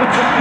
Yeah.